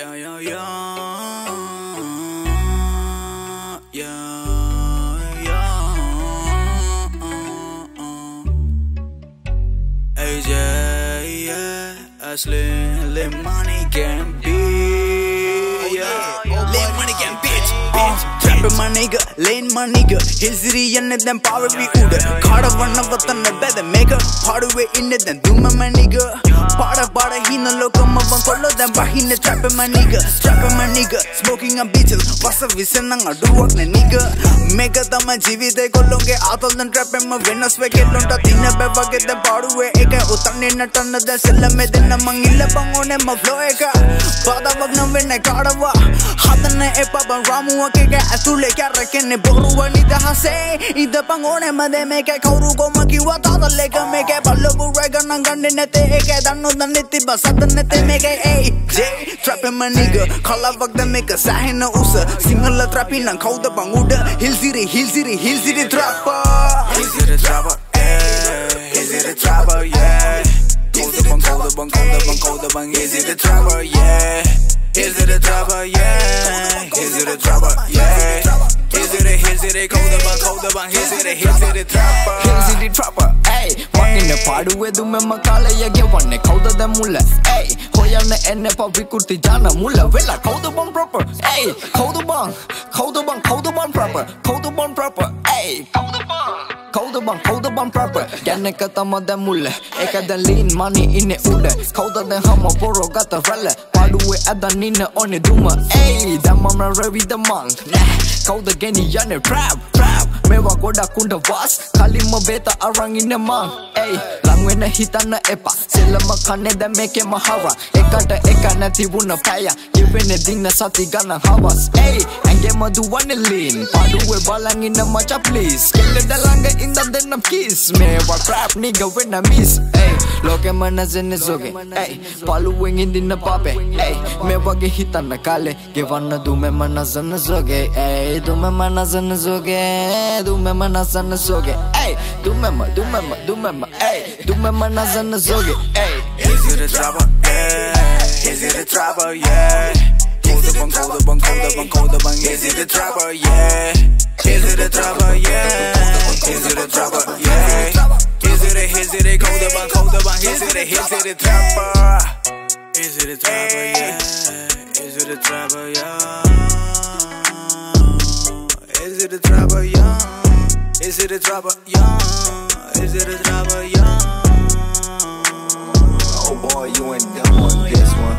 Yeah, yeah, yeah. Yeah, yeah. AJ, yeah. Ashley, Lean Money Gang be. Yeah, Lean Money Gang bitch, bitch. Trapping my nigga, lane my nigga. Hilsiri and then power be uda. Caught up one of the better maker. Part away in it, then do my my nigga. Pada pada hina lokam abang kolo then bahina trapping my nigga. Trapping my nigga, smoking a bitches. Wasa visenang a do work na nigga. Mega tama ජීවිතේ කොල්ලොන්ගේ ආතල්දන් ට්‍රැපෙන්ම වෙනස් වේ කෙල්ලොන්ට තින්න බැවගේ දැන් පාඩුවේ එක උතන්නේ නටන්න දැන් සෙල්ලමේ දෙන්න මං ඉල්ලපන් ඕනේ ම ෆ්ලෝ එක බාධාවක් නම් වෙන්නේ කාඩවා හදන්න එපා බං රාමුවකේක ඇතුලේ කැරකෙන්නේ බොරුව නිදහසේ ඉදපන් ඕනේ මදේ මේක කවුරු කොම කිව්වා තාතල් එක මේක බල්ලපු රැග නම් ගන්නේ නැතේ ඒක දන්නෝ දන්නේ තිබ්බ සද්ද නැතේ මේක ඒයි ජේ ට්‍රැපෙන් ම නිග කලවක් දැන් මේක සෑහෙන උස සිංහල ට්‍රැපින් නම් කවුද බං උඩ හිල් city, hill city, hill city trapper. Hill city trapper, yeah. Hill city trapper, yeah. Cold the bang, cold hits to the dropper, uh, yeah. Hits to the hits to the cold up, cold up, hits to the hits to the dropper. Uh. Hits to the dropper, ayy. වන්න පාඩුවදුම මකාලය ගෙවන්න කවුදද මුල්ල ඇයි හොයන්න එන්න පවිකුෘති ජාන මුල්ල වෙලා කෞදබන් ප්‍රප ඇයි කෞදබන් කෞදබන් කෞදබන් ප්‍රප කෞදබන් ප්‍රප ඇයි කෞදබන් කෞදබන් ප්‍රප ගැන්නක තමද මුල්ල එකද lean මනි ඉන්න උඩ කෞදද හම පොරෝ ගත රැල්ල අදන්නන්න ඕනෙ දුම ඒයි දම්මම රැවිද මං කවුද ගැනියන ප්‍රප් ප්‍රප් මේවා ගොඩක්කුන්ට වස් කලින්ම බේත අරංඉන්න මං ඇයි ලංවෙන හිතන්න එපා සෙල්ලම කන්නේ දැ මේකෙ මහව එකට එක නැතිබුණ පැය ඉවෙන දින්න සති ගන්න හවස් ඇයි ඇගේම දුවනලින් පඩුවේ බලංඉන්න මච පලිස් කෙල්ලෙඩ ළඟ ඉඳ දෙන්නම් කිස් මේවා ප්‍රප් නිග වෙන්න මිස් ඇයි Loke manazene zoge Ay, paluweng hindi na pape Ay, me wage hita na kale Gewana dume manazene zoge Ay, dume manazene zoge Dume manazene zoge Ay, dume ma, dume ma, ma Ay, zoge Ay, easy to drop Ay, easy to drop Yeah. Easy it drop trouble? Easy to drop Yeah. Is it drop trouble? Yeah. it a hit, is it a trapper? Is it a trapper, yeah? Is it a trapper, yeah? Is it a trapper, yeah? Is it a trapper, yeah? Is it a trapper, yeah? Oh boy, you ain't done with this one.